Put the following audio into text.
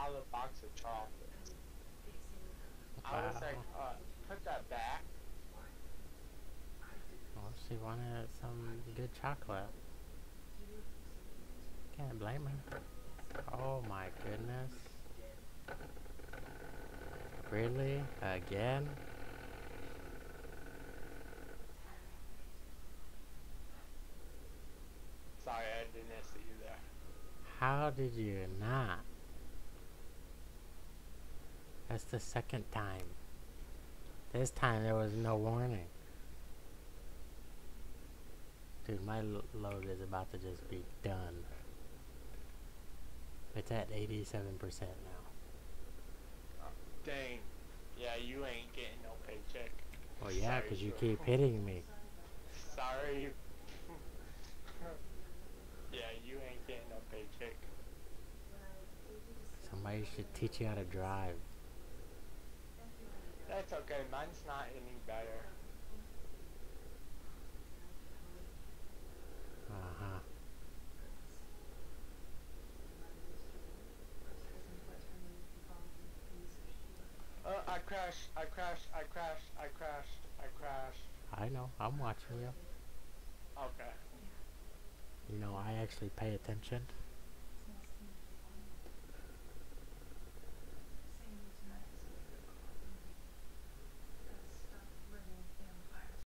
solid box of chocolates. I was like, uh, put that back. Well, she wanted some good chocolate. Can't blame her. Oh my goodness. Really? Again? Sorry, I didn't see you there. How did you not? That's the second time. This time there was no warning. Dude, my lo- load is about to just be done. It's at 87% now. Dang. Yeah, you ain't getting no paycheck. Well, yeah, because you keep hitting me. Sorry. yeah, you ain't getting no paycheck. Somebody should teach you how to drive. Mine's not any better. Uh huh. Uh, I crashed. I crashed. I crashed. I crashed. I crashed. I know. I'm watching you. Okay. You know, I actually pay attention.